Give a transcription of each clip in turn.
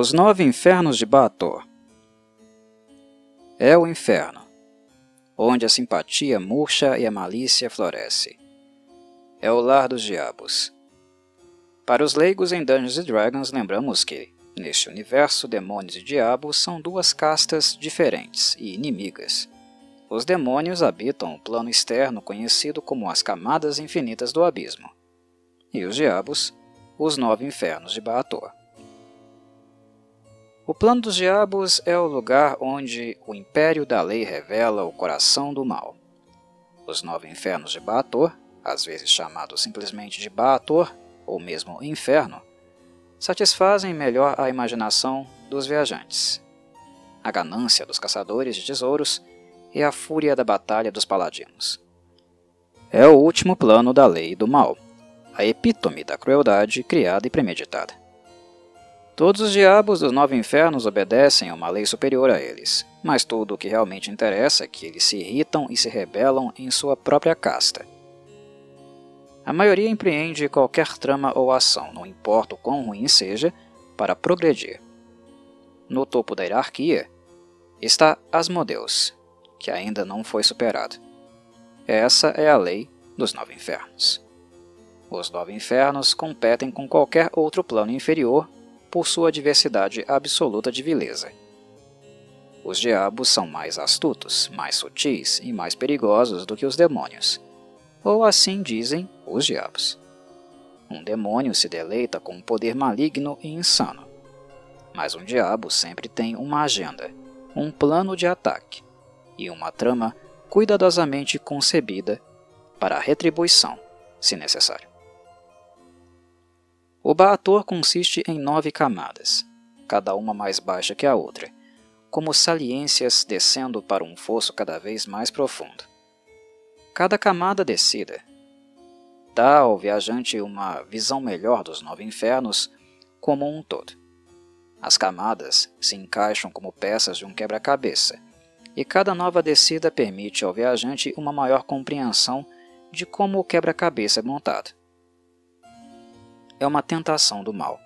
Os Nove Infernos de Baator É o inferno, onde a simpatia murcha e a malícia floresce. É o lar dos diabos. Para os leigos em Dungeons Dragons, lembramos que, neste universo, demônios e diabos são duas castas diferentes e inimigas. Os demônios habitam o plano externo conhecido como as camadas infinitas do abismo, e os diabos, os nove infernos de Baator. O plano dos diabos é o lugar onde o império da lei revela o coração do mal. Os nove infernos de Baator, às vezes chamados simplesmente de Baator ou mesmo inferno, satisfazem melhor a imaginação dos viajantes, a ganância dos caçadores de tesouros e a fúria da batalha dos paladinos. É o último plano da lei do mal, a epítome da crueldade criada e premeditada. Todos os diabos dos nove infernos obedecem a uma lei superior a eles, mas tudo o que realmente interessa é que eles se irritam e se rebelam em sua própria casta. A maioria empreende qualquer trama ou ação, não importa o quão ruim seja, para progredir. No topo da hierarquia está Asmodeus, que ainda não foi superado. Essa é a lei dos nove infernos. Os nove infernos competem com qualquer outro plano inferior por sua diversidade absoluta de vileza. Os diabos são mais astutos, mais sutis e mais perigosos do que os demônios. Ou assim dizem os diabos. Um demônio se deleita com um poder maligno e insano. Mas um diabo sempre tem uma agenda, um plano de ataque e uma trama cuidadosamente concebida para a retribuição, se necessário. O Baator consiste em nove camadas, cada uma mais baixa que a outra, como saliências descendo para um fosso cada vez mais profundo. Cada camada descida dá ao viajante uma visão melhor dos nove infernos como um todo. As camadas se encaixam como peças de um quebra-cabeça, e cada nova descida permite ao viajante uma maior compreensão de como o quebra-cabeça é montado é uma tentação do mal.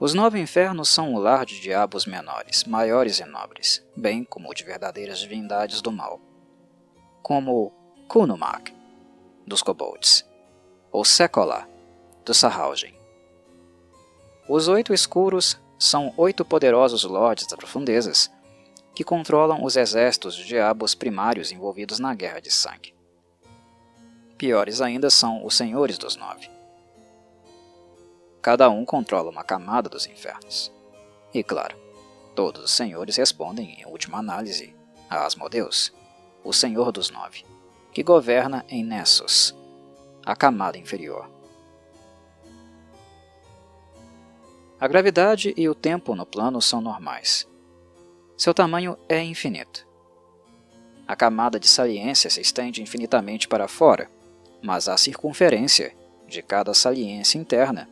Os nove infernos são o lar de diabos menores, maiores e nobres, bem como de verdadeiras divindades do mal, como Kunumak, dos kobolds, ou Sekolah, do Sahalgen. Os oito escuros são oito poderosos lordes das profundezas que controlam os exércitos de diabos primários envolvidos na Guerra de Sangue. Piores ainda são os senhores dos nove, Cada um controla uma camada dos infernos. E claro, todos os senhores respondem, em última análise, a Asmodeus, o Senhor dos Nove, que governa em Nessos, a camada inferior. A gravidade e o tempo no plano são normais. Seu tamanho é infinito. A camada de saliência se estende infinitamente para fora, mas a circunferência de cada saliência interna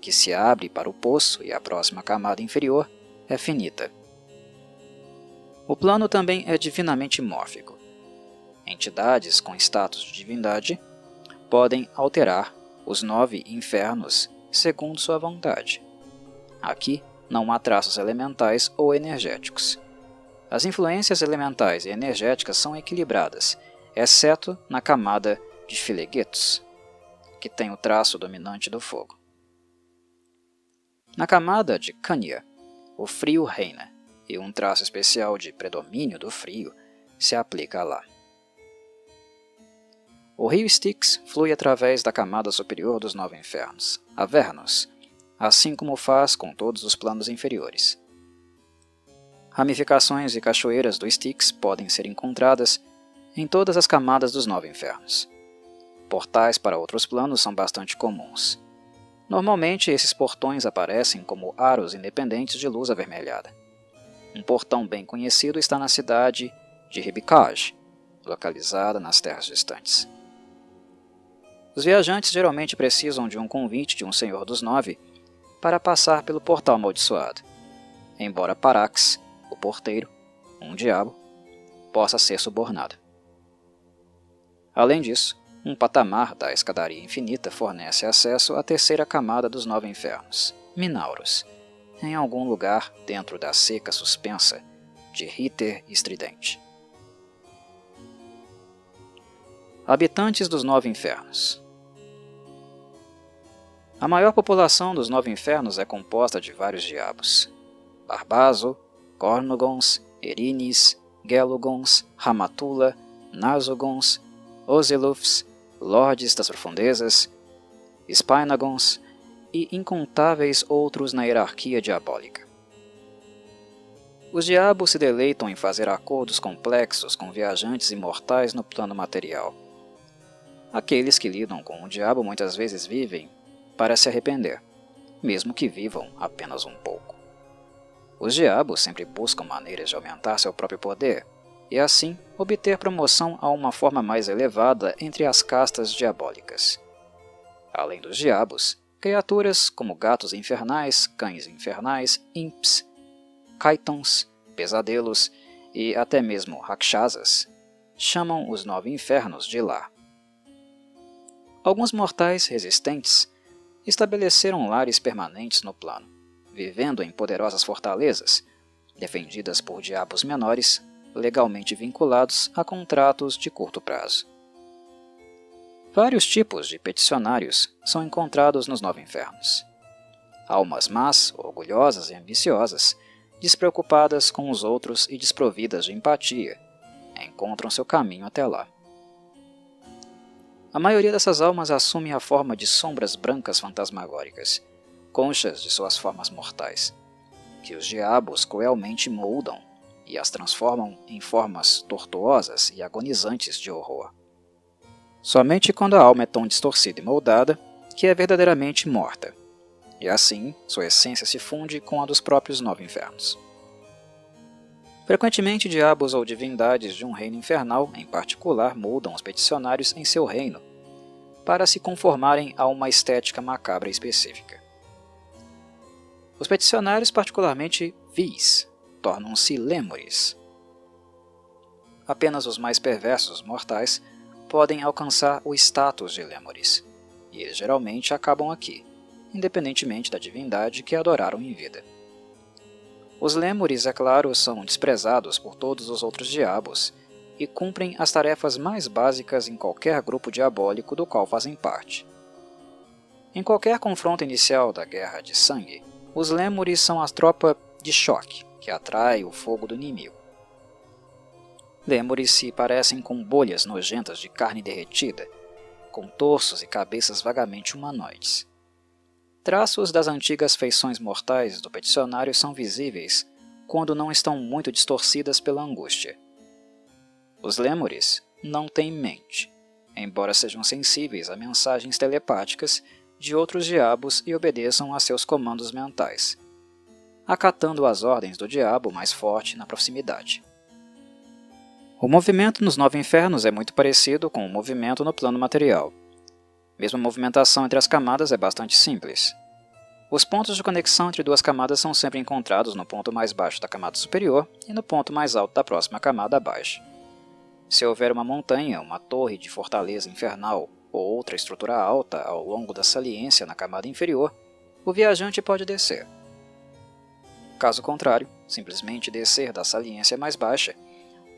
que se abre para o poço e a próxima camada inferior é finita. O plano também é divinamente mórfico. Entidades com status de divindade podem alterar os nove infernos segundo sua vontade. Aqui não há traços elementais ou energéticos. As influências elementais e energéticas são equilibradas, exceto na camada de Fileguetos, que tem o traço dominante do fogo. Na camada de Kanya, o frio reina, e um traço especial de predomínio do frio se aplica lá. O rio Styx flui através da camada superior dos nove infernos, Avernus, assim como faz com todos os planos inferiores. Ramificações e cachoeiras do Styx podem ser encontradas em todas as camadas dos nove infernos. Portais para outros planos são bastante comuns, Normalmente, esses portões aparecem como aros independentes de luz avermelhada. Um portão bem conhecido está na cidade de Ribicage, localizada nas terras distantes. Os viajantes geralmente precisam de um convite de um Senhor dos Nove para passar pelo portal amaldiçoado, embora Parax, o porteiro, um diabo, possa ser subornado. Além disso, um patamar da escadaria infinita fornece acesso à terceira camada dos nove infernos, Minauros, em algum lugar dentro da seca suspensa de Ritter estridente. Habitantes dos Nove Infernos A maior população dos Nove Infernos é composta de vários diabos. Barbazo, Cornogons, Erines, Gelugons, Ramatula, Nazogons, Ozelufs, Lordes das Profundezas, Spinagons e incontáveis outros na hierarquia diabólica. Os diabos se deleitam em fazer acordos complexos com viajantes imortais no plano material Aqueles que lidam com o diabo muitas vezes vivem para se arrepender, mesmo que vivam apenas um pouco. Os diabos sempre buscam maneiras de aumentar seu próprio poder e assim obter promoção a uma forma mais elevada entre as castas diabólicas. Além dos diabos, criaturas como gatos infernais, cães infernais, imps, kaitons, pesadelos e até mesmo rakshasas chamam os nove infernos de lá. Alguns mortais resistentes estabeleceram lares permanentes no plano, vivendo em poderosas fortalezas, defendidas por diabos menores, legalmente vinculados a contratos de curto prazo. Vários tipos de peticionários são encontrados nos nove infernos. Almas más, orgulhosas e ambiciosas, despreocupadas com os outros e desprovidas de empatia, encontram seu caminho até lá. A maioria dessas almas assume a forma de sombras brancas fantasmagóricas, conchas de suas formas mortais, que os diabos cruelmente moldam e as transformam em formas tortuosas e agonizantes de horror. Somente quando a alma é tão distorcida e moldada que é verdadeiramente morta, e assim sua essência se funde com a dos próprios nove infernos. Frequentemente, diabos ou divindades de um reino infernal, em particular, moldam os peticionários em seu reino, para se conformarem a uma estética macabra específica. Os peticionários, particularmente vis, tornam-se lêmures. Apenas os mais perversos mortais podem alcançar o status de lêmures, e eles geralmente acabam aqui, independentemente da divindade que adoraram em vida. Os lêmures, é claro, são desprezados por todos os outros diabos e cumprem as tarefas mais básicas em qualquer grupo diabólico do qual fazem parte. Em qualquer confronto inicial da Guerra de Sangue, os lêmures são a tropa de choque que atrai o fogo do inimigo. Lêmures se parecem com bolhas nojentas de carne derretida, com torsos e cabeças vagamente humanoides. Traços das antigas feições mortais do peticionário são visíveis quando não estão muito distorcidas pela angústia. Os lêmures não têm mente, embora sejam sensíveis a mensagens telepáticas de outros diabos e obedeçam a seus comandos mentais, acatando as ordens do diabo mais forte na proximidade. O movimento nos nove infernos é muito parecido com o movimento no plano material, mesmo a movimentação entre as camadas é bastante simples. Os pontos de conexão entre duas camadas são sempre encontrados no ponto mais baixo da camada superior e no ponto mais alto da próxima camada abaixo. Se houver uma montanha, uma torre de fortaleza infernal ou outra estrutura alta ao longo da saliência na camada inferior, o viajante pode descer. Caso contrário, simplesmente descer da saliência mais baixa,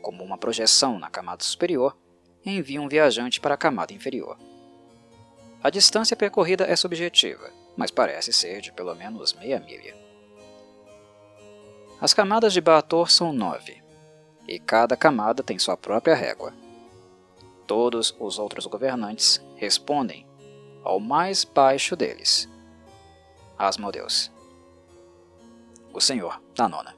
como uma projeção na camada superior, envia um viajante para a camada inferior. A distância percorrida é subjetiva, mas parece ser de pelo menos meia milha. As camadas de Baator são nove, e cada camada tem sua própria régua. Todos os outros governantes respondem ao mais baixo deles. Asmodeus, o Senhor da Nona.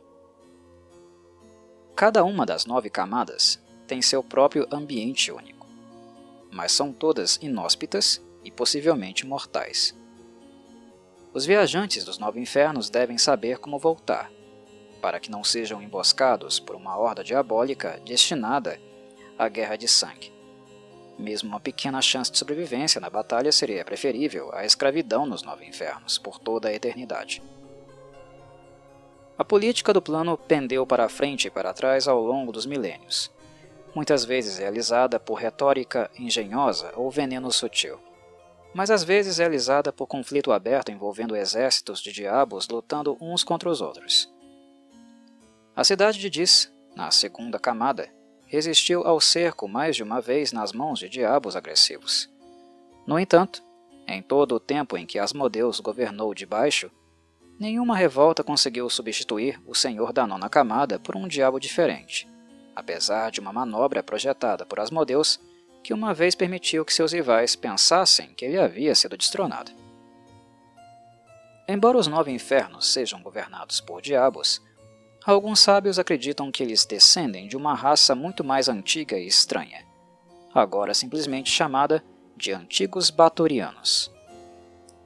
Cada uma das nove camadas tem seu próprio ambiente único, mas são todas inóspitas e possivelmente mortais. Os viajantes dos nove infernos devem saber como voltar, para que não sejam emboscados por uma horda diabólica destinada à guerra de sangue. Mesmo uma pequena chance de sobrevivência na batalha seria preferível à escravidão nos nove infernos por toda a eternidade. A política do plano pendeu para frente e para trás ao longo dos milênios, muitas vezes realizada por retórica engenhosa ou veneno sutil. mas às vezes realizada por conflito aberto envolvendo exércitos de diabos lutando uns contra os outros. A cidade de Dis, na segunda camada, resistiu ao cerco mais de uma vez nas mãos de diabos agressivos. No entanto, em todo o tempo em que Asmodeus governou de baixo, nenhuma revolta conseguiu substituir o senhor da nona camada por um diabo diferente, apesar de uma manobra projetada por Asmodeus que uma vez permitiu que seus rivais pensassem que ele havia sido destronado. Embora os nove infernos sejam governados por diabos, alguns sábios acreditam que eles descendem de uma raça muito mais antiga e estranha, agora simplesmente chamada de antigos Batorianos.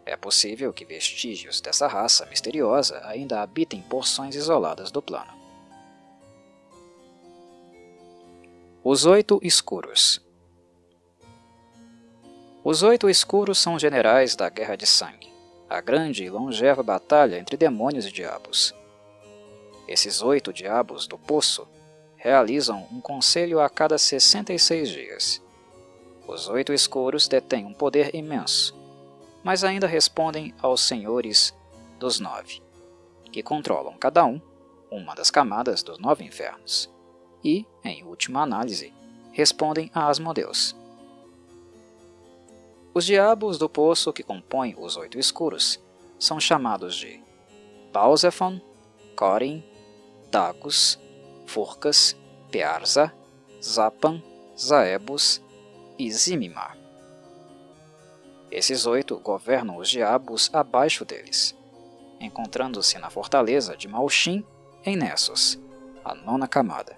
É possível que vestígios dessa raça misteriosa ainda habitem porções isoladas do plano. Os Oito Escuros os Oito Escuros são generais da Guerra de Sangue, a grande e longeva batalha entre demônios e diabos. Esses oito diabos do poço realizam um conselho a cada 66 dias. Os oito escuros detêm um poder imenso, mas ainda respondem aos senhores dos nove, que controlam cada um uma das camadas dos nove infernos, e, em última análise, respondem a Asmodeus. Os diabos do poço que compõem os oito escuros são chamados de Baalzephon, Corin, Dagus, Furcas, Pearza, Zapan, Zaebus e Zimimar. Esses oito governam os diabos abaixo deles, encontrando-se na fortaleza de Malshin, em Nessos, a nona camada.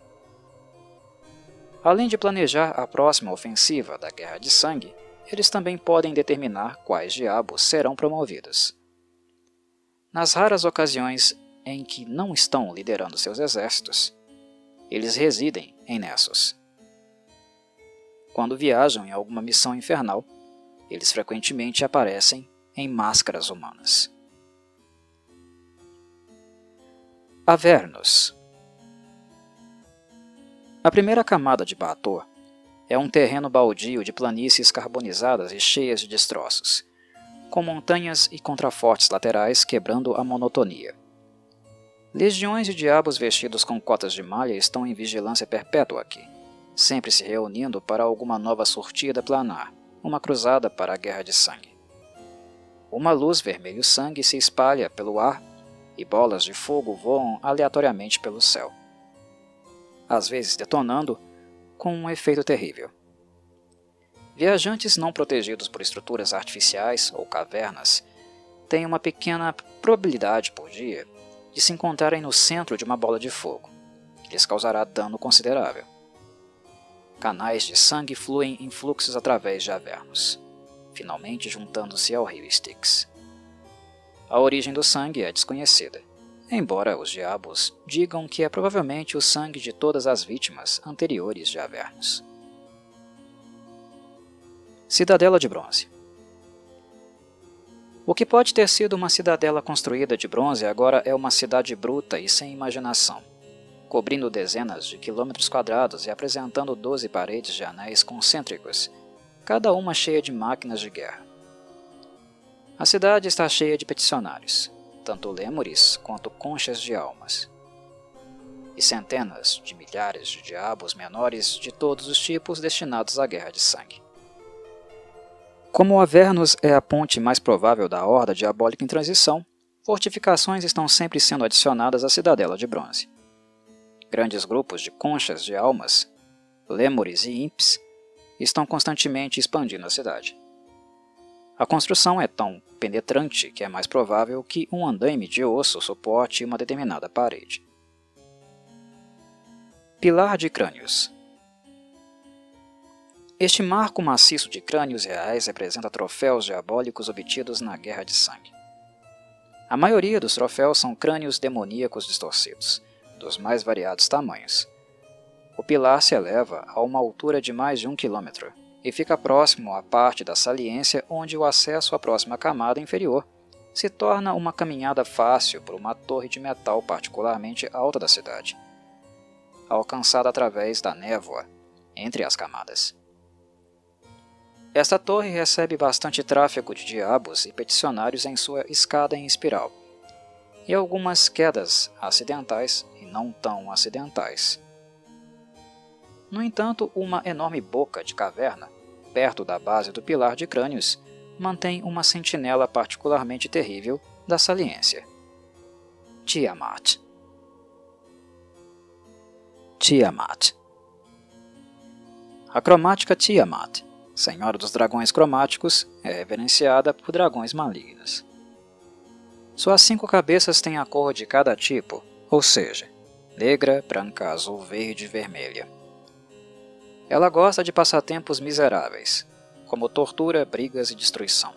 Além de planejar a próxima ofensiva da Guerra de Sangue, eles também podem determinar quais diabos serão promovidos. Nas raras ocasiões em que não estão liderando seus exércitos, eles residem em Nessos. Quando viajam em alguma missão infernal, eles frequentemente aparecem em máscaras humanas. Avernus A primeira camada de Baator é um terreno baldio de planícies carbonizadas e cheias de destroços, com montanhas e contrafortes laterais quebrando a monotonia. Legiões de diabos vestidos com cotas de malha estão em vigilância perpétua aqui, sempre se reunindo para alguma nova surtida planar, uma cruzada para a guerra de sangue. Uma luz vermelho-sangue se espalha pelo ar e bolas de fogo voam aleatoriamente pelo céu, às vezes detonando com um efeito terrível. Viajantes não protegidos por estruturas artificiais ou cavernas têm uma pequena probabilidade por dia de se encontrarem no centro de uma bola de fogo, que lhes causará dano considerável. Canais de sangue fluem em fluxos através de Avernus, finalmente juntando-se ao rio Styx. A origem do sangue é desconhecida, embora os diabos digam que é provavelmente o sangue de todas as vítimas anteriores de Avernus. Cidadela de Bronze O que pode ter sido uma cidadela construída de bronze agora é uma cidade bruta e sem imaginação, cobrindo dezenas de quilômetros quadrados e apresentando doze paredes de anéis concêntricos, cada uma cheia de máquinas de guerra. A cidade está cheia de peticionários, tanto lêmures quanto conchas de almas. E centenas de milhares de diabos menores de todos os tipos destinados à guerra de sangue. Como Avernus é a ponte mais provável da horda diabólica em transição, fortificações estão sempre sendo adicionadas à Cidadela de Bronze. Grandes grupos de conchas de almas, lêmures e imps estão constantemente expandindo a cidade. A construção é tão penetrante que é mais provável que um andaime de osso suporte uma determinada parede. Pilar de crânios Este marco maciço de crânios reais representa troféus diabólicos obtidos na Guerra de Sangue. A maioria dos troféus são crânios demoníacos distorcidos, dos mais variados tamanhos. O pilar se eleva a uma altura de mais de um quilômetro, e fica próximo à parte da saliência onde o acesso à próxima camada inferior se torna uma caminhada fácil por uma torre de metal particularmente alta da cidade, alcançada através da névoa entre as camadas. Esta torre recebe bastante tráfego de diabos e peticionários em sua escada em espiral, e algumas quedas acidentais não tão acidentais. No entanto, uma enorme boca de caverna, perto da base do pilar de crânios, mantém uma sentinela particularmente terrível da saliência. Tiamat. Tiamat. A cromática Tiamat, senhora dos dragões cromáticos, é reverenciada por dragões malignos. Suas cinco cabeças têm a cor de cada tipo, ou seja, negra, branca, azul, verde e vermelha. Ela gosta de passatempos miseráveis, como tortura, brigas e destruição.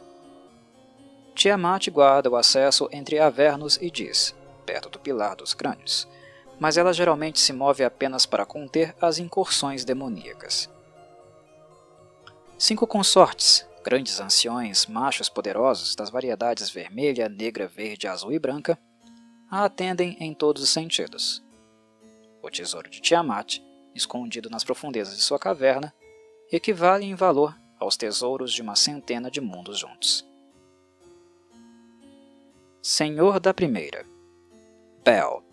Tiamat guarda o acesso entre Avernos e Dis, perto do Pilar dos Crânios, mas ela geralmente se move apenas para conter as incursões demoníacas. Cinco consortes, grandes anciões, machos poderosos das variedades vermelha, negra, verde, azul e branca, a atendem em todos os sentidos. O tesouro de Tiamat, escondido nas profundezas de sua caverna, equivale em valor aos tesouros de uma centena de mundos juntos. Senhor da Primeira Bel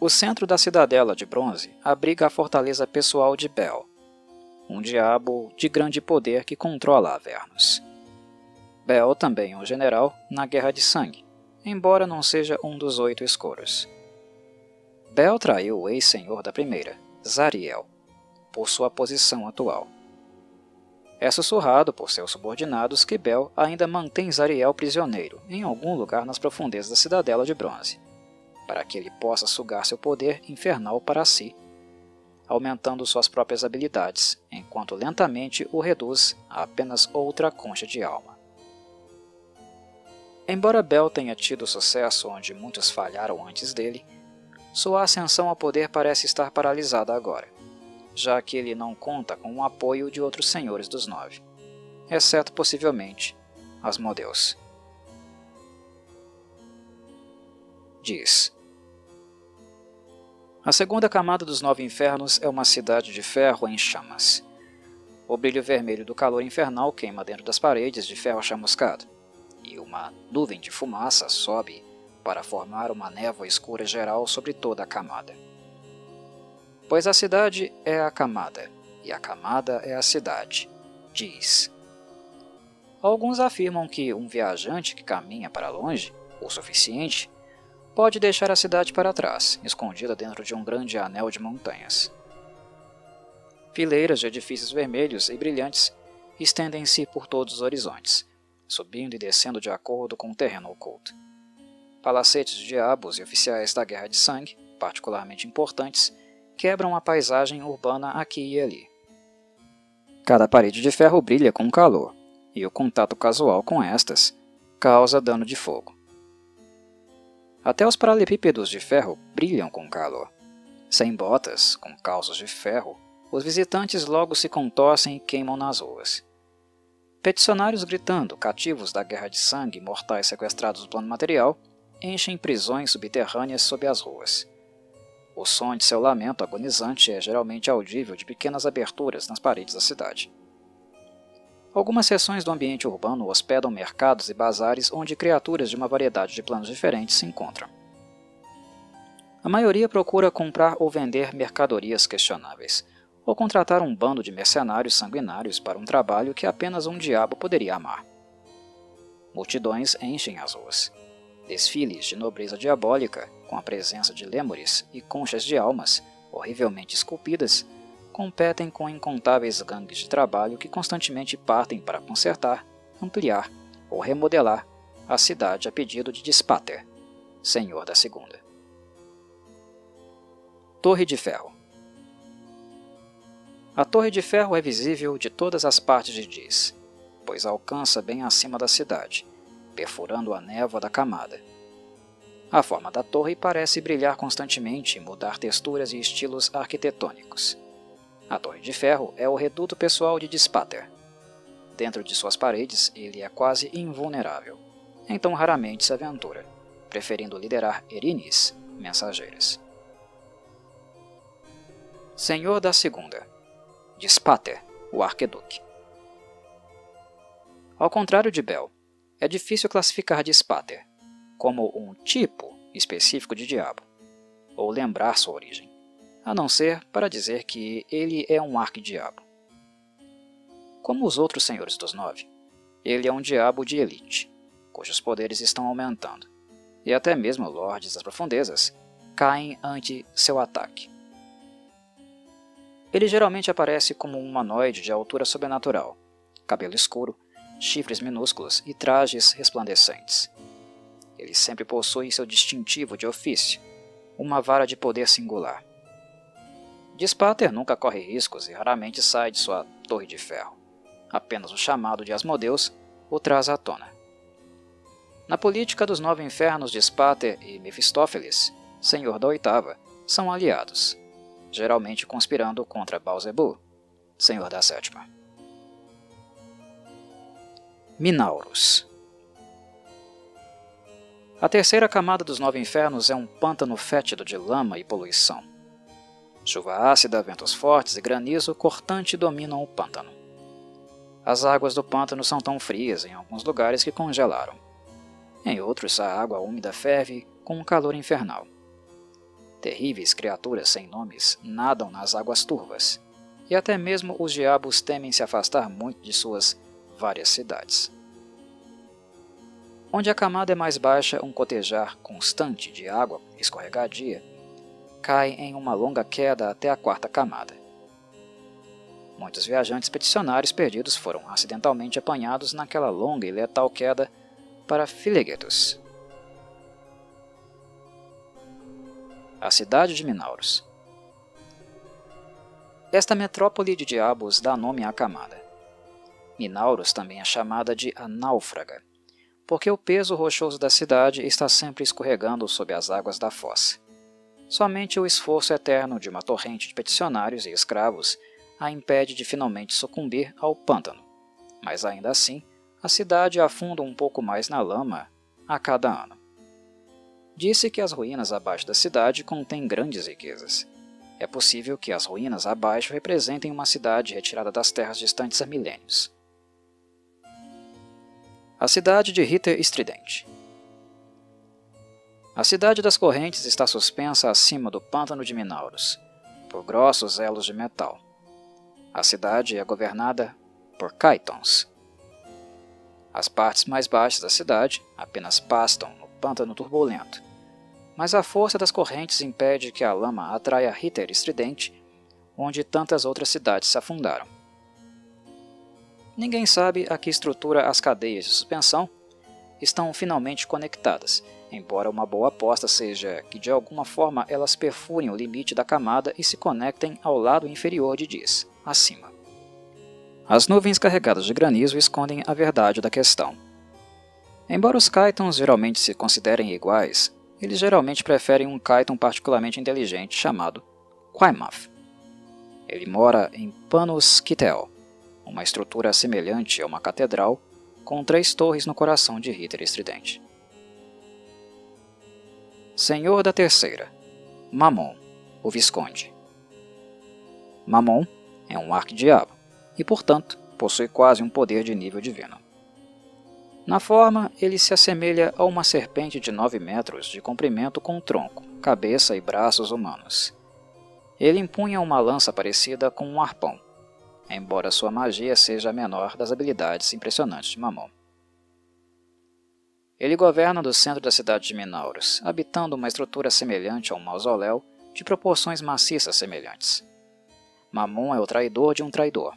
O centro da cidadela de bronze abriga a fortaleza pessoal de Bel, um diabo de grande poder que controla Avernus. Bel também é um general na Guerra de Sangue, embora não seja um dos oito escuros. Bel traiu o ex-senhor da primeira, Zariel, por sua posição atual. É sussurrado por seus subordinados que Bel ainda mantém Zariel prisioneiro em algum lugar nas profundezas da Cidadela de Bronze, para que ele possa sugar seu poder infernal para si aumentando suas próprias habilidades, enquanto lentamente o reduz a apenas outra concha de alma. Embora Bell tenha tido sucesso onde muitos falharam antes dele, sua ascensão ao poder parece estar paralisada agora, já que ele não conta com o apoio de outros senhores dos nove, exceto possivelmente Asmodeus. Diz a segunda camada dos nove infernos é uma cidade de ferro em chamas. O brilho vermelho do calor infernal queima dentro das paredes de ferro chamuscado, e uma nuvem de fumaça sobe para formar uma névoa escura geral sobre toda a camada. Pois a cidade é a camada, e a camada é a cidade, diz. Alguns afirmam que um viajante que caminha para longe, o suficiente, pode deixar a cidade para trás, escondida dentro de um grande anel de montanhas. Fileiras de edifícios vermelhos e brilhantes estendem-se por todos os horizontes, subindo e descendo de acordo com o terreno oculto. Palacetes de diabos e oficiais da Guerra de Sangue, particularmente importantes, quebram a paisagem urbana aqui e ali. Cada parede de ferro brilha com calor, e o contato casual com estas causa dano de fogo. Até os paralelepípedos de ferro brilham com calor. Sem botas, com calços de ferro, os visitantes logo se contorcem e queimam nas ruas. Peticionários gritando, cativos da guerra de sangue, mortais sequestrados do plano material, enchem prisões subterrâneas sob as ruas. O som de seu lamento agonizante é geralmente audível de pequenas aberturas nas paredes da cidade. Algumas seções do ambiente urbano hospedam mercados e bazares onde criaturas de uma variedade de planos diferentes se encontram. A maioria procura comprar ou vender mercadorias questionáveis, ou contratar um bando de mercenários sanguinários para um trabalho que apenas um diabo poderia amar. Multidões enchem as ruas. Desfiles de nobreza diabólica, com a presença de lêmures e conchas de almas, horrivelmente esculpidas, competem com incontáveis gangues de trabalho que constantemente partem para consertar, ampliar ou remodelar a cidade a pedido de Dispater, senhor da segunda. Torre de Ferro A Torre de Ferro é visível de todas as partes de Dis, pois alcança bem acima da cidade, perfurando a névoa da camada. A forma da torre parece brilhar constantemente e mudar texturas e estilos arquitetônicos. A Torre de Ferro é o reduto pessoal de Dispater. Dentro de suas paredes, ele é quase invulnerável, então raramente se aventura, preferindo liderar Erinis, mensageiras. Senhor da Segunda Dispater o arqueduque. Ao contrário de Bel, é difícil classificar Dispater como um tipo específico de diabo, ou lembrar sua origem, a não ser para dizer que ele é um arquidiabo. Como os outros Senhores dos Nove, ele é um diabo de elite, cujos poderes estão aumentando, e até mesmo Lordes das Profundezas caem ante seu ataque. Ele geralmente aparece como um humanoide de altura sobrenatural, cabelo escuro, chifres minúsculos e trajes resplandecentes. Ele sempre possui seu distintivo de ofício, uma vara de poder singular. Dispater nunca corre riscos e raramente sai de sua torre de ferro. Apenas o chamado de Asmodeus o traz à tona. Na política dos nove infernos, Dispater e Mefistófeles, senhor da oitava, são aliados, geralmente conspirando contra Baalzebu, senhor da sétima. Minauros A terceira camada dos nove infernos é um pântano fétido de lama e poluição. Chuva ácida, ventos fortes e granizo cortante dominam o pântano. As águas do pântano são tão frias em alguns lugares que congelaram. Em outros, a água úmida ferve com um calor infernal. Terríveis criaturas sem nomes nadam nas águas turvas, e até mesmo os diabos temem se afastar muito de suas várias cidades. Onde a camada é mais baixa, um cotejar constante de água escorregadia cai em uma longa queda até a quarta camada. Muitos viajantes peticionários perdidos foram acidentalmente apanhados naquela longa e letal queda para Filegetus. A cidade de Minauros. Esta metrópole de diabos dá nome à camada. Minauros também é chamada de a náufraga, porque o peso rochoso da cidade está sempre escorregando sob as águas da fossa. Somente o esforço eterno de uma torrente de peticionários e escravos a impede de finalmente sucumbir ao pântano, mas ainda assim a cidade afunda um pouco mais na lama a cada ano. Disse que as ruínas abaixo da cidade contêm grandes riquezas. É possível que as ruínas abaixo representem uma cidade retirada das terras distantes há milênios. A cidade de Ritter Estridente. A cidade das correntes está suspensa acima do pântano de Minauros, por grossos elos de metal. A cidade é governada por Kaitons. As partes mais baixas da cidade apenas pastam no pântano turbulento, mas a força das correntes impede que a lama atraia Ritter Estridente, onde tantas outras cidades se afundaram. Ninguém sabe a que estrutura as cadeias de suspensão estão finalmente conectadas, embora uma boa aposta seja que de alguma forma elas perfurem o limite da camada e se conectem ao lado inferior de Diz, acima. As nuvens carregadas de granizo escondem a verdade da questão. Embora os Kaitons geralmente se considerem iguais, eles geralmente preferem um Kaiton particularmente inteligente chamado Quaimath. Ele mora em Panos Kitel, uma estrutura semelhante a uma catedral com três torres no coração de Ritter Estridente. Senhor da Terceira, Mamon, o Visconde. Mamon é um arquidiabo e, portanto, possui quase um poder de nível divino. Na forma, ele se assemelha a uma serpente de 9 metros de comprimento com tronco, cabeça e braços humanos. Ele empunha uma lança parecida com um arpão, embora sua magia seja a menor das habilidades impressionantes de Mamon. Ele governa do centro da cidade de Minauros, habitando uma estrutura semelhante a um mausoléu de proporções maciças semelhantes. Mamon é o traidor de um traidor.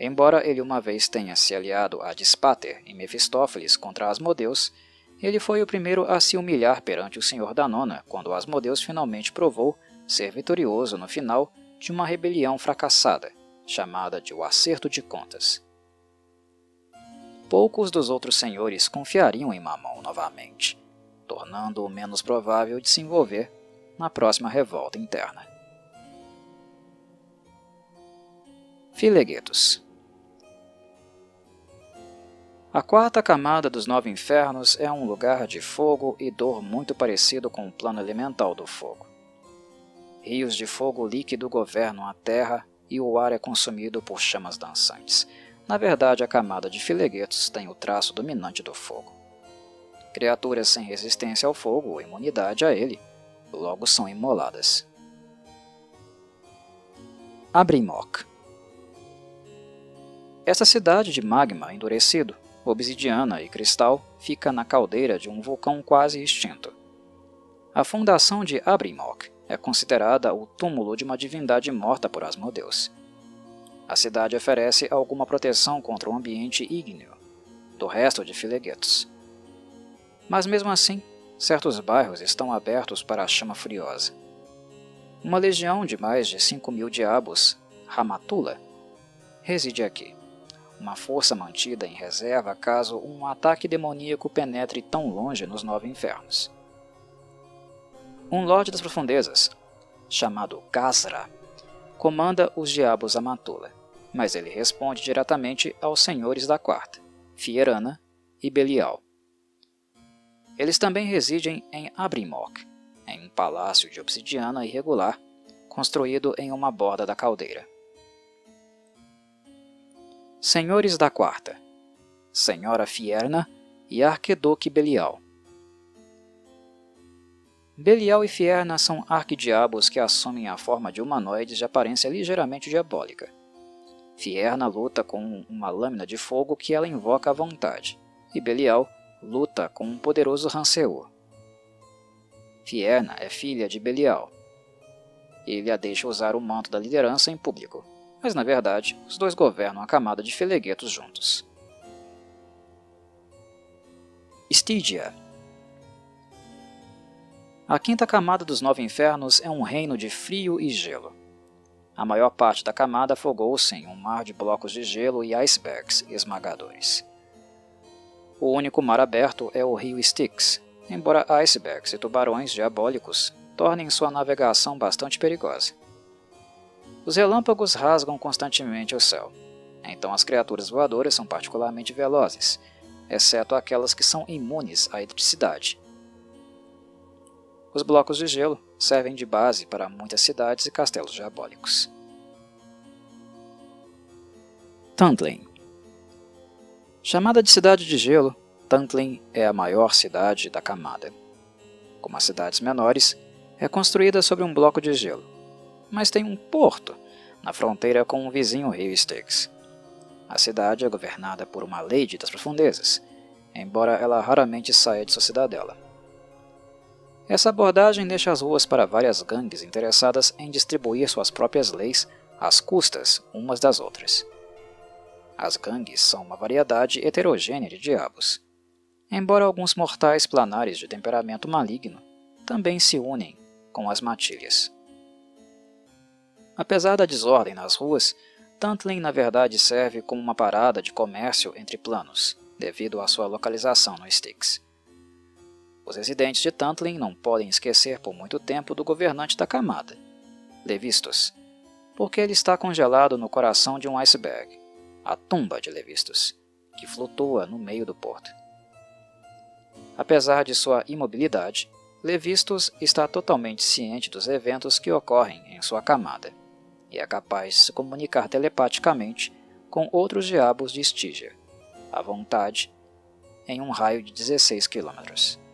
Embora ele uma vez tenha se aliado a Dispater e Mefistófeles contra Asmodeus, ele foi o primeiro a se humilhar perante o Senhor da Nona quando Asmodeus finalmente provou ser vitorioso no final de uma rebelião fracassada chamada de o acerto de contas. Poucos dos outros senhores confiariam em Mamon novamente, tornando-o menos provável de se envolver na próxima revolta interna. Fileguetos A quarta camada dos Nove Infernos é um lugar de fogo e dor muito parecido com o plano elemental do fogo. Rios de fogo líquido governam a terra e o ar é consumido por chamas dançantes. Na verdade, a camada de fileguetos tem o traço dominante do fogo. Criaturas sem resistência ao fogo ou imunidade a ele, logo são imoladas. Abrimok Essa cidade de magma endurecido, obsidiana e cristal fica na caldeira de um vulcão quase extinto. A fundação de Abrimok é considerada o túmulo de uma divindade morta por Asmodeus. A cidade oferece alguma proteção contra o ambiente ígneo do resto de Fileguetos. Mas mesmo assim, certos bairros estão abertos para a chama furiosa. Uma legião de mais de 5 mil diabos, Ramatula, reside aqui. Uma força mantida em reserva caso um ataque demoníaco penetre tão longe nos nove infernos. Um Lorde das Profundezas, chamado Gazra, comanda os diabos Amatula, mas ele responde diretamente aos senhores da quarta, Fierana e Belial. Eles também residem em Abrimok, em um palácio de obsidiana irregular construído em uma borda da caldeira. Senhores da Quarta Senhora Fierna e Arquedoque Belial Belial e Fierna são arquidiabos que assumem a forma de humanoides de aparência ligeiramente diabólica. Fierna luta com uma lâmina de fogo que ela invoca à vontade, e Belial luta com um poderoso Ranceur. Fierna é filha de Belial. Ele a deixa usar o manto da liderança em público, mas na verdade os dois governam a camada de Feleguetos juntos. Stygia a quinta camada dos Nove Infernos é um reino de frio e gelo. A maior parte da camada afogou-se em um mar de blocos de gelo e icebergs esmagadores. O único mar aberto é o rio Styx, embora icebergs e tubarões diabólicos tornem sua navegação bastante perigosa. Os relâmpagos rasgam constantemente o céu, então as criaturas voadoras são particularmente velozes, exceto aquelas que são imunes à eletricidade os blocos de gelo servem de base para muitas cidades e castelos diabólicos. Tuntlin Chamada de Cidade de Gelo, Tuntlin é a maior cidade da camada. Como as cidades menores, é construída sobre um bloco de gelo, mas tem um porto na fronteira com o vizinho rio Styx. A cidade é governada por uma Lady das Profundezas, embora ela raramente saia de sua cidadela. Essa abordagem deixa as ruas para várias gangues interessadas em distribuir suas próprias leis às custas umas das outras. As gangues são uma variedade heterogênea de diabos, embora alguns mortais planares de temperamento maligno também se unem com as matilhas. Apesar da desordem nas ruas, Tantlin na verdade serve como uma parada de comércio entre planos, devido à sua localização no Styx. Os residentes de Tantlin não podem esquecer por muito tempo do governante da camada, Levistos, porque ele está congelado no coração de um iceberg, a tumba de Levistos, que flutua no meio do porto. Apesar de sua imobilidade, Levistos está totalmente ciente dos eventos que ocorrem em sua camada e é capaz de se comunicar telepaticamente com outros diabos de Stygia, à vontade, em um raio de 16 quilômetros.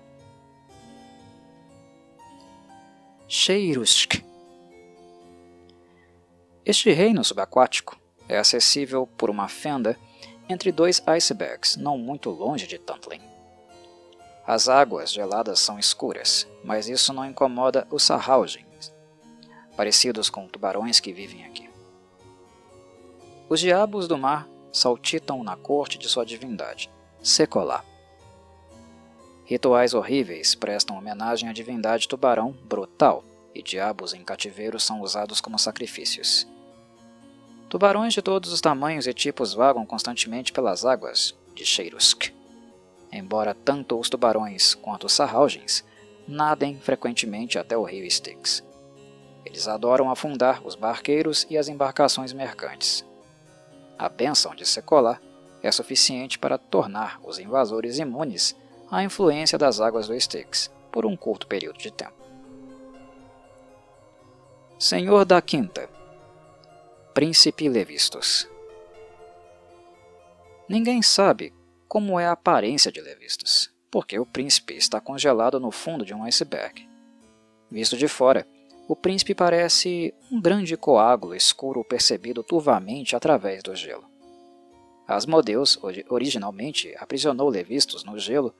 Cheirusk. Este reino subaquático é acessível por uma fenda entre dois icebergs não muito longe de Tuntlin. As águas geladas são escuras, mas isso não incomoda os Sahaugens, parecidos com tubarões que vivem aqui. Os diabos do mar saltitam na corte de sua divindade, Secolá. Rituais horríveis prestam homenagem à divindade tubarão brutal e diabos em cativeiro são usados como sacrifícios. Tubarões de todos os tamanhos e tipos vagam constantemente pelas águas de Cheirusk. Embora tanto os tubarões quanto os sarraugens nadem frequentemente até o rio Styx. Eles adoram afundar os barqueiros e as embarcações mercantes. A bênção de Secolar é suficiente para tornar os invasores imunes a influência das águas do Styx por um curto período de tempo. Senhor da Quinta Príncipe Levistos Ninguém sabe como é a aparência de Levistos, porque o príncipe está congelado no fundo de um iceberg. Visto de fora, o príncipe parece um grande coágulo escuro percebido turvamente através do gelo. Asmodeus originalmente aprisionou Levistos no gelo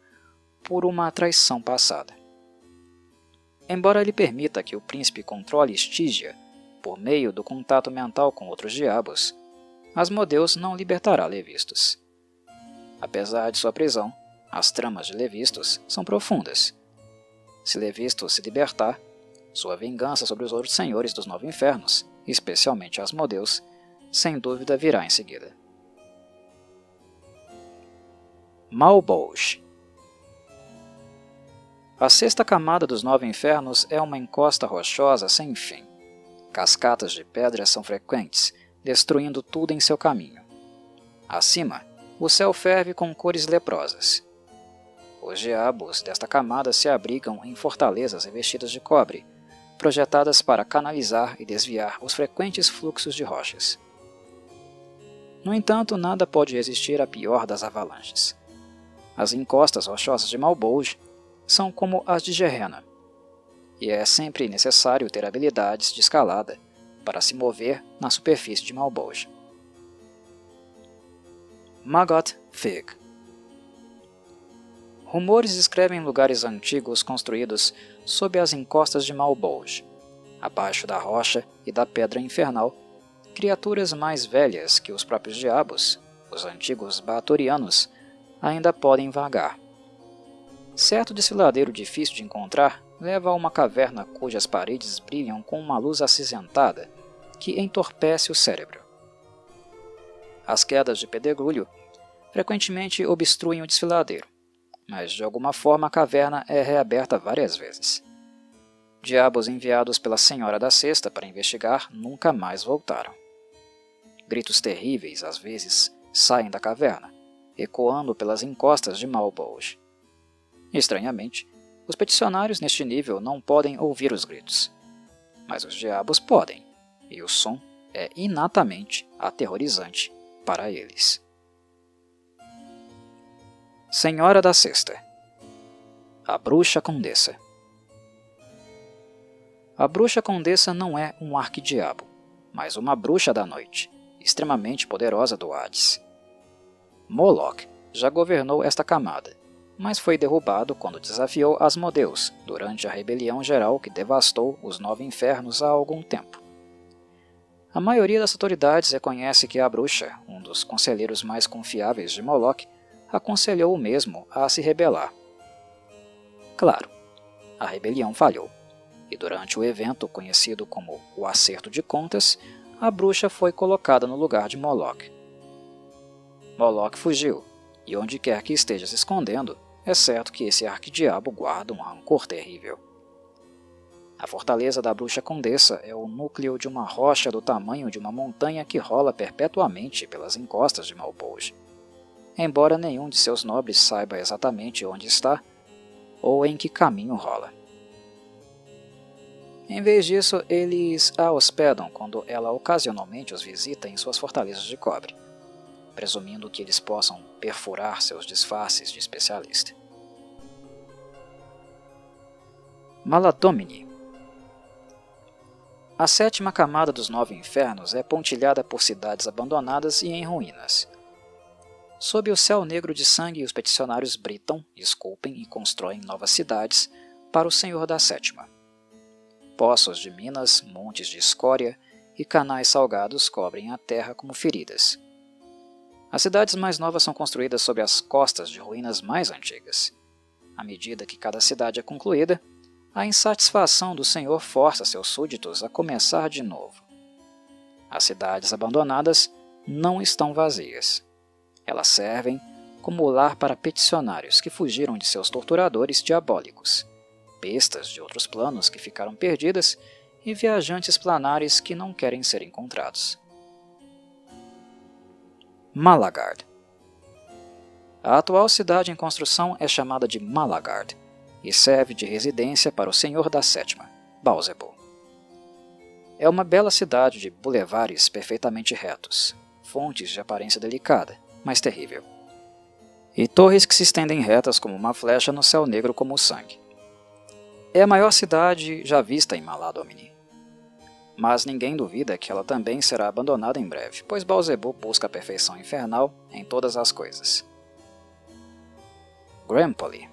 por uma traição passada. Embora ele permita que o príncipe controle Stygia por meio do contato mental com outros diabos, Asmodeus não libertará Levistos. Apesar de sua prisão, as tramas de Levistos são profundas. Se Levistos se libertar, sua vingança sobre os outros senhores dos nove infernos, especialmente Asmodeus, sem dúvida virá em seguida. Malbolge A sexta camada dos nove infernos é uma encosta rochosa sem fim. Cascatas de pedra são frequentes, destruindo tudo em seu caminho. Acima, o céu ferve com cores leprosas. Os diabos desta camada se abrigam em fortalezas revestidas de cobre, projetadas para canalizar e desviar os frequentes fluxos de rochas. No entanto, nada pode resistir à pior das avalanches. As encostas rochosas de Malbolge são como as de Gerena, e é sempre necessário ter habilidades de escalada para se mover na superfície de Malbolge. Magot Fig Rumores descrevem lugares antigos construídos sob as encostas de Malbolge, abaixo da rocha e da pedra infernal, criaturas mais velhas que os próprios diabos, os antigos Baatorianos, ainda podem vagar. Certo desfiladeiro difícil de encontrar leva a uma caverna cujas paredes brilham com uma luz acinzentada que entorpece o cérebro. As quedas de pedregulho frequentemente obstruem o desfiladeiro, mas de alguma forma a caverna é reaberta várias vezes. Diabos enviados pela Senhora da Cesta para investigar nunca mais voltaram. Gritos terríveis às vezes saem da caverna, ecoando pelas encostas de Malbolge. Estranhamente, os peticionários neste nível não podem ouvir os gritos, mas os diabos podem, e o som é inatamente aterrorizante para eles. Senhora da Cesta A Bruxa Condessa A Bruxa Condessa não é um arquidiabo, mas uma bruxa da noite, extremamente poderosa do Hades. Moloch já governou esta camada, mas foi derrubado quando desafiou Asmodeus durante a rebelião geral que devastou os nove infernos há algum tempo. A maioria das autoridades reconhece que a bruxa, um dos conselheiros mais confiáveis de Moloch, aconselhou o mesmo a se rebelar. Claro, a rebelião falhou, e durante o evento conhecido como o Acerto de Contas, a bruxa foi colocada no lugar de Moloch. Moloch fugiu, e onde quer que esteja se escondendo, é certo que esse arquidiabo guarda um rancor terrível. A fortaleza da bruxa condessa é o núcleo de uma rocha do tamanho de uma montanha que rola perpetuamente pelas encostas de Malbolge. Embora nenhum de seus nobres saiba exatamente onde está ou em que caminho rola. Em vez disso, eles a hospedam quando ela ocasionalmente os visita em suas fortalezas de cobre presumindo que eles possam perfurar seus disfarces de especialista. Malatomini A sétima camada dos nove infernos é pontilhada por cidades abandonadas e em ruínas. Sob o céu negro de sangue, os peticionários britam, esculpem e constroem novas cidades para o Senhor da Sétima. Poços de minas, montes de escória e canais salgados cobrem a terra como feridas. As cidades mais novas são construídas sobre as costas de ruínas mais antigas. À medida que cada cidade é concluída, a insatisfação do Senhor força seus súditos a começar de novo. As cidades abandonadas não estão vazias. Elas servem como lar para peticionários que fugiram de seus torturadores diabólicos, bestas de outros planos que ficaram perdidas e viajantes planares que não querem ser encontrados. Malagard. A atual cidade em construção é chamada de Malagard e serve de residência para o Senhor da Sétima, Baalzebub. É uma bela cidade de bulevares perfeitamente retos, fontes de aparência delicada, mas terrível, e torres que se estendem retas como uma flecha no céu negro como o sangue. É a maior cidade já vista em Maladomini. Mas ninguém duvida que ela também será abandonada em breve, pois Balzebu busca a perfeição infernal em todas as coisas. Grampoli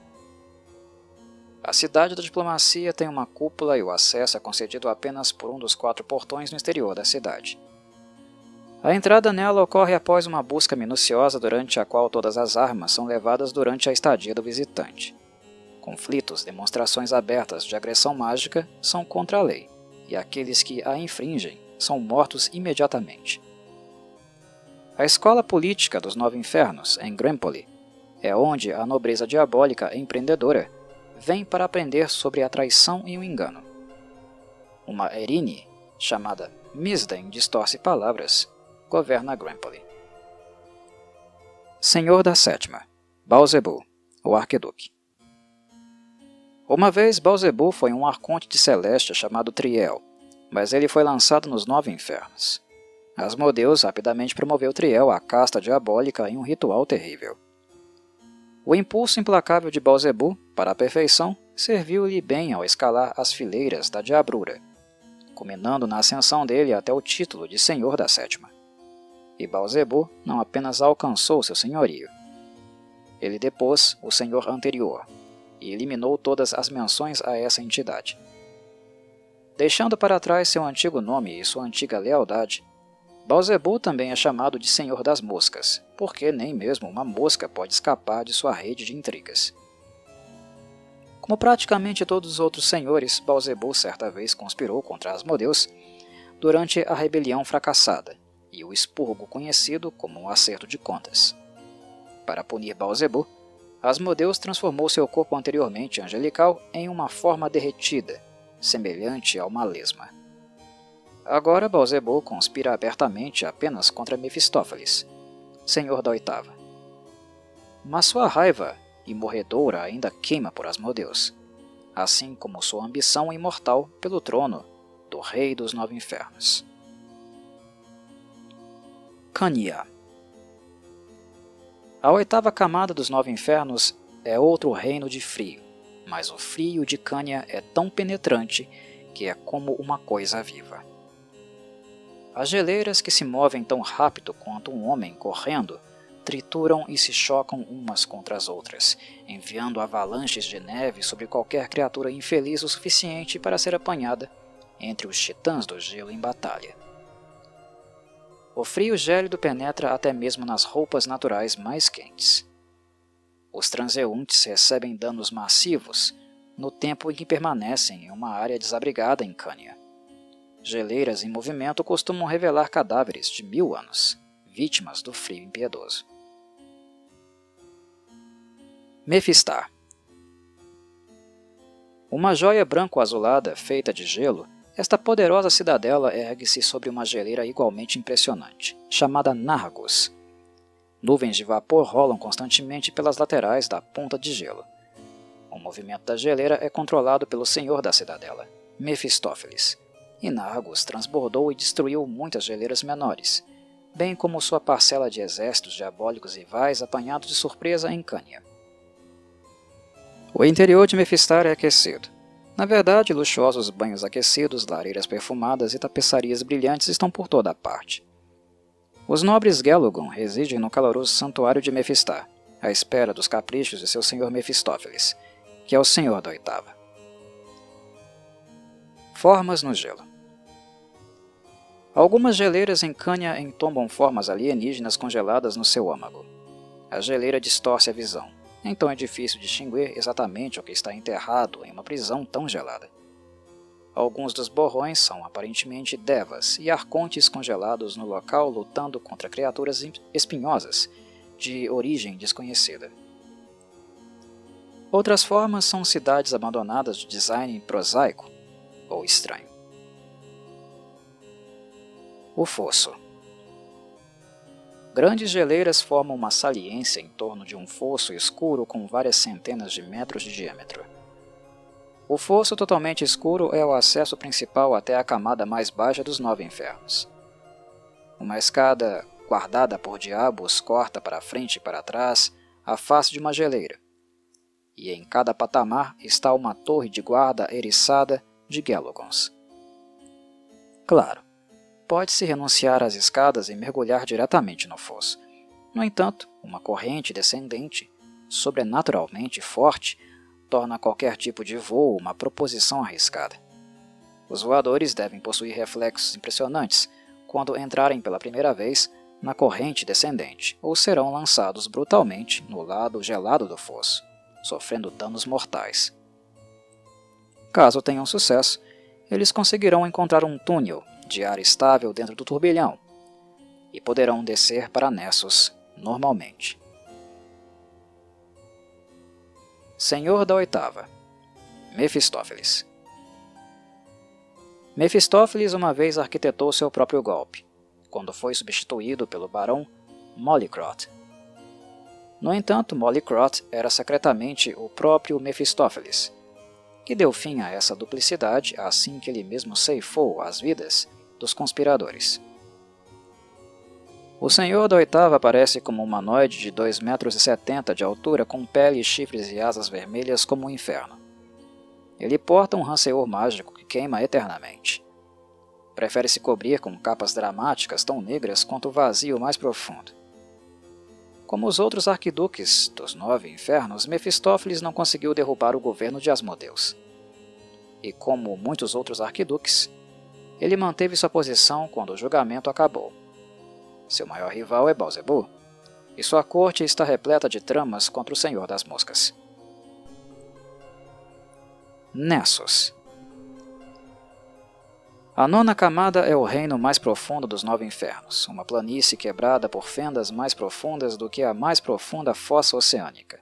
A cidade da diplomacia tem uma cúpula e o acesso é concedido apenas por um dos quatro portões no exterior da cidade. A entrada nela ocorre após uma busca minuciosa durante a qual todas as armas são levadas durante a estadia do visitante. Conflitos, demonstrações abertas de agressão mágica são contra a lei, e aqueles que a infringem são mortos imediatamente. A escola política dos Nove Infernos, em Grempoli, é onde a nobreza diabólica empreendedora vem para aprender sobre a traição e o engano. Uma Erini, chamada Misden distorce palavras, governa Grempoli. Senhor da Sétima, Balzebu, o Arqueduque. Uma vez, Balzebu foi um arconte de Celeste chamado Triel, mas ele foi lançado nos Nove Infernos. Asmodeus rapidamente promoveu Triel à casta diabólica em um ritual terrível. O impulso implacável de Balzebu para a perfeição serviu-lhe bem ao escalar as fileiras da diabrura, culminando na ascensão dele até o título de Senhor da Sétima. E Balzebu não apenas alcançou seu senhorio, ele depôs o senhor anterior, e eliminou todas as menções a essa entidade. Deixando para trás seu antigo nome e sua antiga lealdade, Balzebu também é chamado de Senhor das Moscas, porque nem mesmo uma mosca pode escapar de sua rede de intrigas. Como praticamente todos os outros senhores, Balzebu certa vez conspirou contra Asmodeus durante a rebelião fracassada e o expurgo conhecido como um acerto de contas. Para punir Balzebu, Asmodeus transformou seu corpo anteriormente angelical em uma forma derretida, semelhante a uma lesma. Agora Balzebu conspira abertamente apenas contra Mefistófeles, senhor da oitava. Mas sua raiva imorredoura ainda queima por Asmodeus, assim como sua ambição imortal pelo trono do Rei dos Nove Infernos. Kanya a oitava camada dos nove infernos é outro reino de frio, mas o frio de Cânia é tão penetrante que é como uma coisa viva. As geleiras que se movem tão rápido quanto um homem correndo trituram e se chocam umas contra as outras, enviando avalanches de neve sobre qualquer criatura infeliz o suficiente para ser apanhada entre os titãs do gelo em batalha. O frio gélido penetra até mesmo nas roupas naturais mais quentes. Os transeuntes recebem danos massivos no tempo em que permanecem em uma área desabrigada em Cânia. Geleiras em movimento costumam revelar cadáveres de mil anos, vítimas do frio impiedoso. Mefistar Uma joia branco-azulada feita de gelo esta poderosa cidadela ergue-se sobre uma geleira igualmente impressionante, chamada Nargos. Nuvens de vapor rolam constantemente pelas laterais da ponta de gelo. O movimento da geleira é controlado pelo senhor da cidadela, Mefistófeles, e Nargos transbordou e destruiu muitas geleiras menores, bem como sua parcela de exércitos diabólicos rivais apanhados de surpresa em Cânia. O interior de Mefistar é aquecido, na verdade, luxuosos banhos aquecidos, lareiras perfumadas e tapeçarias brilhantes estão por toda parte. Os nobres Gelugon residem no caloroso santuário de Mefistar, à espera dos caprichos de seu senhor Mefistófeles, que é o senhor da oitava. Formas no gelo Algumas geleiras em Cânia entombam formas alienígenas congeladas no seu âmago. A geleira distorce a visão, então é difícil distinguir exatamente o que está enterrado em uma prisão tão gelada. Alguns dos borrões são aparentemente devas e arcontes congelados no local lutando contra criaturas espinhosas de origem desconhecida. Outras formas são cidades abandonadas de design prosaico ou estranho. O fosso Grandes geleiras formam uma saliência em torno de um fosso escuro com várias centenas de metros de diâmetro. O fosso totalmente escuro é o acesso principal até a camada mais baixa dos nove infernos. Uma escada guardada por diabos corta para frente e para trás a face de uma geleira, e em cada patamar está uma torre de guarda eriçada de Gelogons. Claro, pode-se renunciar às escadas e mergulhar diretamente no fosso. No entanto, uma corrente descendente, sobrenaturalmente forte, torna qualquer tipo de voo uma proposição arriscada. Os voadores devem possuir reflexos impressionantes quando entrarem pela primeira vez na corrente descendente, ou serão lançados brutalmente no lado gelado do fosso, sofrendo danos mortais. Caso tenham sucesso, eles conseguirão encontrar um túnel de ar estável dentro do turbilhão e poderão descer para Nessos normalmente. Senhor da Oitava Mefistófeles Mefistófeles uma vez arquitetou seu próprio golpe, quando foi substituído pelo barão Mollycrot. No entanto, Mollycrot era secretamente o próprio Mefistófeles, que deu fim a essa duplicidade assim que ele mesmo ceifou as vidas dos conspiradores. O Senhor da Oitava aparece como um humanoide de 2,70 metros de altura com pele, chifres e asas vermelhas como um inferno. Ele porta um ranceor mágico que queima eternamente. Prefere se cobrir com capas dramáticas tão negras quanto o vazio mais profundo. Como os outros arquiduques dos nove infernos, Mefistófeles não conseguiu derrubar o governo de Asmodeus. E como muitos outros arquiduques, ele manteve sua posição quando o julgamento acabou. Seu maior rival é Balzebu, e sua corte está repleta de tramas contra o Senhor das Moscas. Nessos A nona camada é o reino mais profundo dos nove infernos, uma planície quebrada por fendas mais profundas do que a mais profunda fossa oceânica.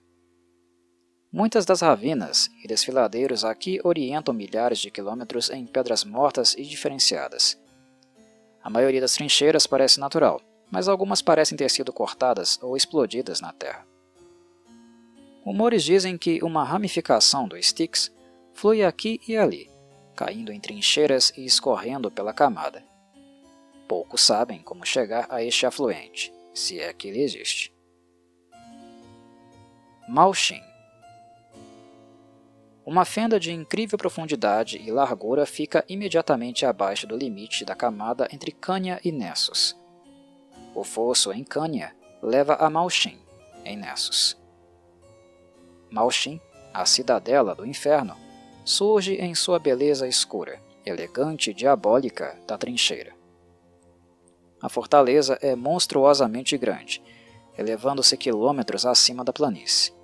Muitas das ravinas e desfiladeiros aqui orientam milhares de quilômetros em pedras mortas e diferenciadas. A maioria das trincheiras parece natural, mas algumas parecem ter sido cortadas ou explodidas na terra. Rumores dizem que uma ramificação do Styx flui aqui e ali, caindo em trincheiras e escorrendo pela camada. Poucos sabem como chegar a este afluente, se é que ele existe. Malshin uma fenda de incrível profundidade e largura fica imediatamente abaixo do limite da camada entre Cânia e Nessos. O fosso em Cânia leva a Malshin, em Nessos. Malshin, a cidadela do inferno, surge em sua beleza escura, elegante e diabólica da trincheira. A fortaleza é monstruosamente grande, elevando-se quilômetros acima da planície.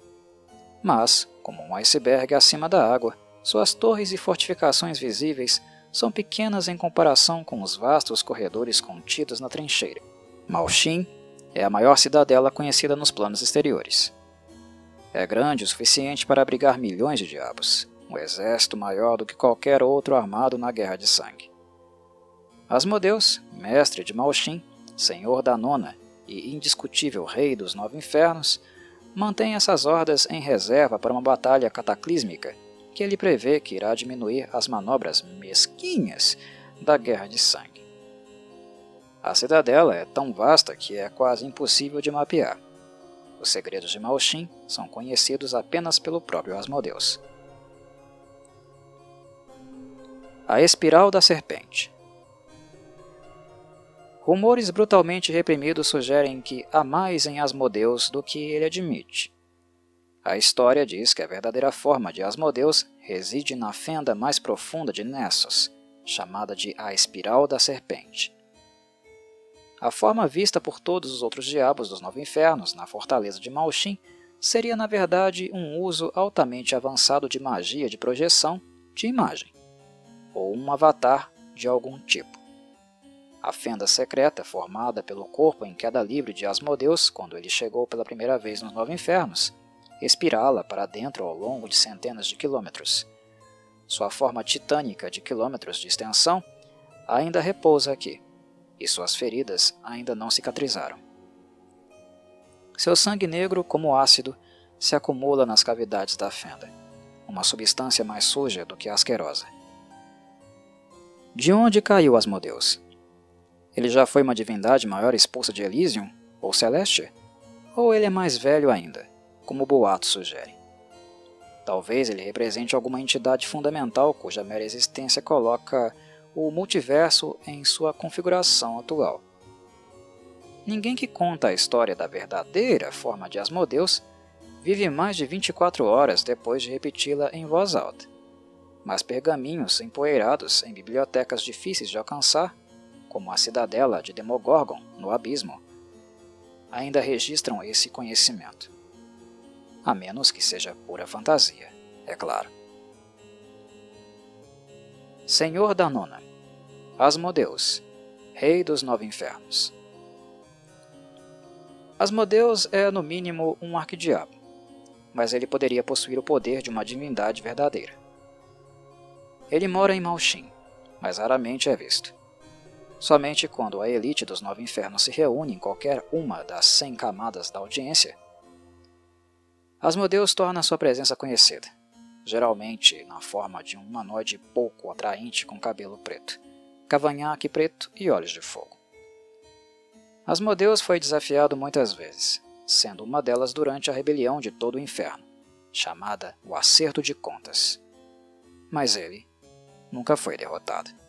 Mas, como um iceberg acima da água, suas torres e fortificações visíveis são pequenas em comparação com os vastos corredores contidos na trincheira. Malshin é a maior cidadela conhecida nos planos exteriores. É grande o suficiente para abrigar milhões de diabos, um exército maior do que qualquer outro armado na Guerra de Sangue. Asmodeus, mestre de Malshin, senhor da Nona e indiscutível rei dos Nove Infernos, mantém essas hordas em reserva para uma batalha cataclísmica que ele prevê que irá diminuir as manobras mesquinhas da Guerra de Sangue. A cidadela é tão vasta que é quase impossível de mapear. Os segredos de Malshin são conhecidos apenas pelo próprio Asmodeus. A Espiral da Serpente Rumores brutalmente reprimidos sugerem que há mais em Asmodeus do que ele admite. A história diz que a verdadeira forma de Asmodeus reside na fenda mais profunda de Nessos, chamada de a Espiral da Serpente. A forma vista por todos os outros diabos dos Nove Infernos na fortaleza de Malshin seria na verdade um uso altamente avançado de magia de projeção de imagem, ou um avatar de algum tipo. A fenda secreta, formada pelo corpo em queda livre de Asmodeus quando ele chegou pela primeira vez nos Nove Infernos, espirala para dentro ao longo de centenas de quilômetros. Sua forma titânica de quilômetros de extensão ainda repousa aqui, e suas feridas ainda não cicatrizaram. Seu sangue negro, como ácido, se acumula nas cavidades da fenda, uma substância mais suja do que asquerosa. De onde caiu Asmodeus? Ele já foi uma divindade maior expulsa de Elysium, ou Celeste? Ou ele é mais velho ainda, como o boato sugere? Talvez ele represente alguma entidade fundamental cuja mera existência coloca o multiverso em sua configuração atual. Ninguém que conta a história da verdadeira forma de Asmodeus vive mais de 24 horas depois de repeti-la em voz alta. Mas pergaminhos empoeirados em bibliotecas difíceis de alcançar, como a cidadela de Demogorgon no Abismo, ainda registram esse conhecimento a menos que seja pura fantasia, é claro. Senhor da Nona, Asmodeus, Rei dos Nove Infernos. Asmodeus é, no mínimo, um arquidiabo, mas ele poderia possuir o poder de uma divindade verdadeira. Ele mora em Malshin, mas raramente é visto. Somente quando a elite dos Nove Infernos se reúne em qualquer uma das cem camadas da audiência, Asmodeus torna sua presença conhecida, geralmente na forma de um humanoide pouco atraente com cabelo preto, cavanhaque preto e olhos de fogo. Asmodeus foi desafiado muitas vezes, sendo uma delas durante a rebelião de todo o inferno, chamada o Acerto de Contas. Mas ele nunca foi derrotado.